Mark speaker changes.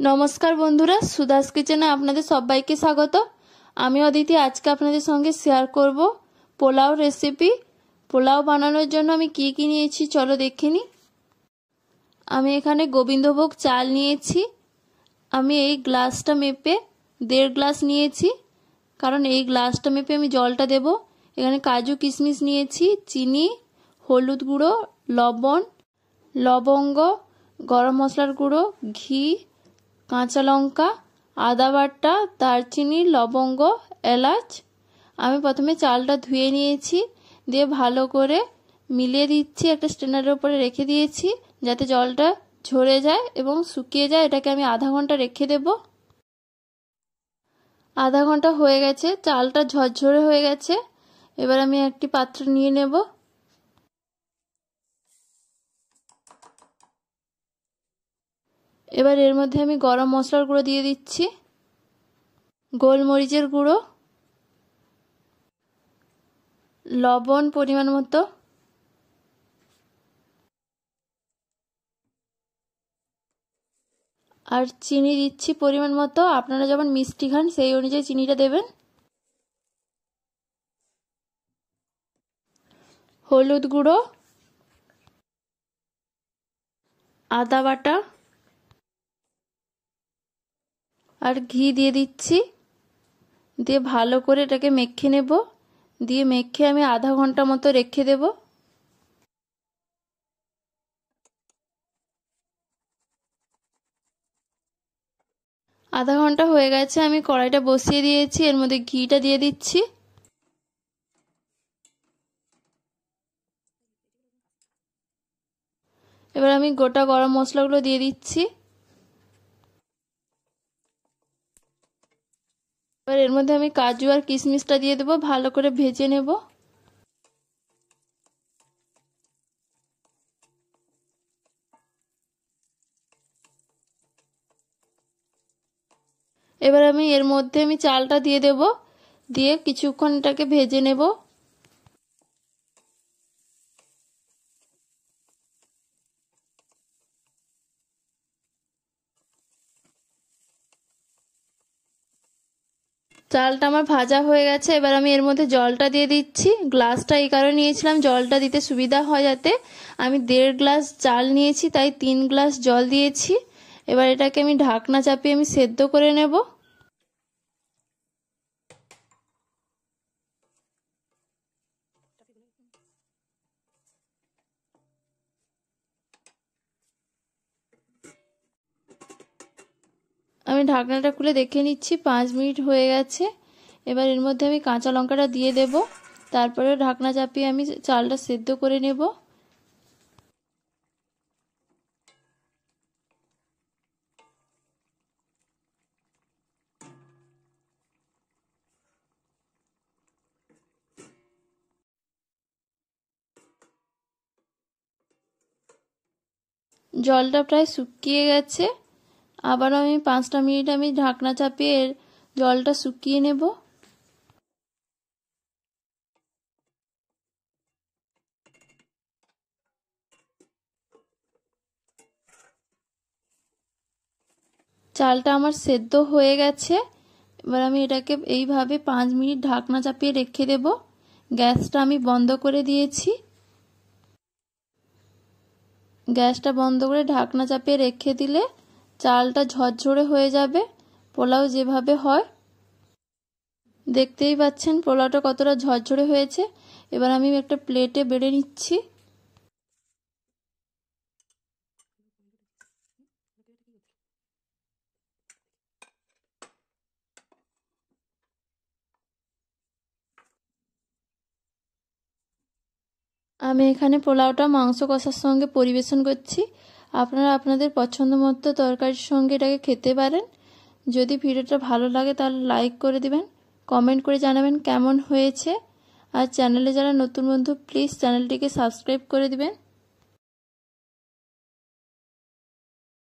Speaker 1: নমস্কার বন্ধুরা, সুদাস কিচেনে আপনাদের সবাইকে স্বাগত। আমি অদিতি, আজকে আপনাদের সঙ্গে শেয়ার করব পোলাও রেসিপি পোলাও বানানোর জন্য আমি কি কি নিয়েছি চলো দেখে নিই আমি এখানে গোবিন্দভোগ চাল নিয়েছি। আমি এই গ্লাসটা মেপে দেড় গ্লাস নিয়েছি। কারণ এই গ্লাসটা মেপে আমি জলটা দেব। এখানে কাজু কিশমিশ নিয়েছি, চিনি, হলুদ গুঁড়ো, লবণ, লবঙ্গ, গরম মশলার গুঁড়ো, ঘি কাঁচা লঙ্কা, আদা বাটা, দারচিনি, লবঙ্গ, এলাচ। আমি প্রথমে চালটা ধুয়ে নিয়েছি, দিয়ে ভালো করে মিলিয়ে দিচ্ছি, একটা স্ট্যান্ডারের উপরে রেখে দিয়েছি, যাতে জলটা ঝরে যায় এবং শুকিয়ে যায়। এটাকে আমি আধা ঘণ্টা রেখে দেব। আধা ঘণ্টা হয়ে গেছে, চালটা ঝরঝরে হয়ে গেছে। এবার আমি একটি পাত্র নিয়ে নেব। এবার এর মধ্যে আমি গরম মশলার গুঁড়ো দিয়ে দিচ্ছি। গোলমরিচের গুঁড়ো। লবণ পরিমাণ মতো। আর চিনি দিচ্ছি পরিমাণ মতো। আপনারা যেমন মিষ্টি খান, সেই অনুযায়ী চিনিটা দেবেন। হলুদ গুঁড়ো। আদা বাটা। আর ঘি দিয়ে দিচ্ছি। দিয়ে ভালো করে এটাকে মেখে নেব। দিয়ে মেখে আমি আধা ঘণ্টা মতো রেখে দেব। আধা ঘণ্টা হয়ে গেছে, আমি কড়াইটা বসিয়ে দিয়েছি, এর মধ্যে ঘিটা দিয়ে দিচ্ছি। এবার আমি গোটা গরম মশলাগুলো দিয়ে দিচ্ছি। এবার এর মধ্যে আমি কাজু আর কিশমিশটা দিয়ে দেবো, ভালো করে ভেজে নেব। এবার আমি এর মধ্যে আমি চালটা দিয়ে দেব, দিয়ে কিছুক্ষণ এটাকে ভেজে নেব। চালটা আমার ভাজা হয়ে গেছে, এবার আমি এর মধ্যে জলটা দিয়ে দিচ্ছি। গ্লাসটা এই কারণে নিয়েছিলাম, জলটা দিতে সুবিধা হয় যাতে। আমি দেড় গ্লাস চাল নিয়েছি, তাই তিন গ্লাস জল দিয়েছি। এবার এটাকে আমি ঢাকনা চাপিয়ে আমি সেদ্ধ করে নেব। আমি ঢাকনাটা খুলে দেখে নিচ্ছি, পাঁচ মিনিট হয়ে গেছে। এবার এর মধ্যে আমি কাঁচা লঙ্কাটা দিয়ে দেব। তারপরে ঢাকনা চাপিয়ে আমি চালটা সেদ্ধ করে নেব। জলটা প্রায় শুকিয়ে গেছে। আবারও আমি পাঁচটা মিনিট আমি ঢাকনা চাপিয়ে জলটা শুকিয়ে নেব। চালটা আমার সেদ্ধ হয়ে গেছে। এবার আমি এটাকে এইভাবে পাঁচ মিনিট ঢাকনা চাপিয়ে রেখে দেব। গ্যাসটা আমি বন্ধ করে দিয়েছি। গ্যাসটা বন্ধ করে ঢাকনা চাপিয়ে রেখে দিলে চালটা ঝরঝরে হয়ে যাবে, পোলাও যেভাবে হয়। দেখতেই পাচ্ছেন পোলাওটা কতটা ঝরঝরে হয়েছে। এবার আমি একটা প্লেটে বেড়ে নিচ্ছি। আমি এখানে পোলাওটা মাংস কষার সঙ্গে পরিবেশন করছি। আপনারা আপনাদের পছন্দ মতো তরকারির সঙ্গে এটাকে খেতে পারেন। যদি ভিডিওটা ভালো লাগে তাহলে লাইক করে দিবেন কমেন্ট করে জানাবেন কেমন হয়েছে। আর চ্যানেলে যারা নতুন বন্ধু প্লিজ চ্যানেলটিকে সাবস্ক্রাইব করে দিবেন।